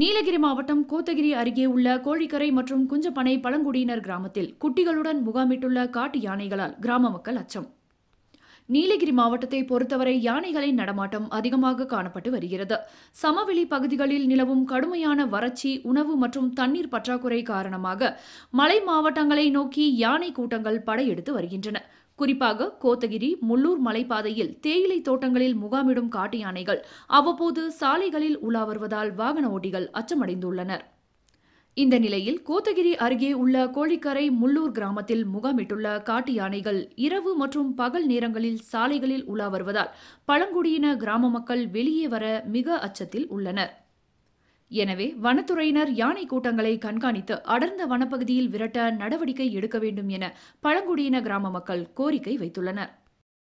நீலகிரி மாவட்டம் கோத்தகிரி அருகே உள்ள கோழிக்கரை மற்றும் குஞ்சப்பனை பழங்குடியினர் கிராமத்தில் குட்டிகளுடன் முகாமிட்டுள்ள காட்டு யானைகளால் கிராம மக்கள் அச்சம். நீலகிரி மாவட்டத்தை பொறுத்தவரை யானைகளின் நடமாட்டம் அதிகமாக காணப்பட்டு வருகிறது. சமவெளி பகுதிகளில் நிலவும் கடுமையான வறட்சி உணவு மற்றும் தண்ணீர் பற்றாக்குறை காரணமாக மலை மாவட்டங்களை நோக்கி யானை கூட்டங்கள் படையெடுத்து வருகின்றன. குறிப்பாக கோத்தகிரி முள்ளூர் மலைப்பாதையில் தேயிலை தோட்டங்களில் முகாமிடும் காட்டு யானைகள் அவ்வப்போது சாலைகளில் உலா வருவதால் வாகன ஓட்டிகள் அச்சமடைந்துள்ளனர். இந்த நிலையில் கோத்தகிரி அருகே உள்ள கோழிக்கரை முள்ளூர் கிராமத்தில் முகாமிட்டுள்ள காட்டு யானைகள் இரவு மற்றும் பகல் நேரங்களில் சாலைகளில் உலா வருவதால் பழங்குடியின கிராம மக்கள் வெளியே வர மிக அச்சத்தில் உள்ளனர். எனவே வனத்துறையினர் யானை கூட்டங்களை கண்காணித்து அடர்ந்த வனப்பகுதியில் விரட்ட நடவடிக்கை எடுக்க வேண்டும் என பழங்குடியின கிராம மக்கள் கோரிக்கை வைத்துள்ளனர்.